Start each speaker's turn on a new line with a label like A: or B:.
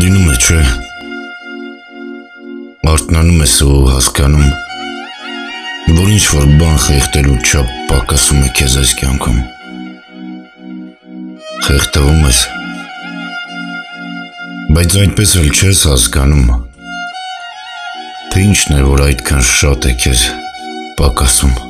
A: Լինում է, չէ։ Արտնանում ես ու հասկանում, որ ինչ որ բան խեղտելու չափ պակասում է քեզ այս կյանքում։ Խեղտվում ես, բայց այդպես էլ չես հասկանում, թե ինչն է, որ այդքան շատ է քեզ պակասում։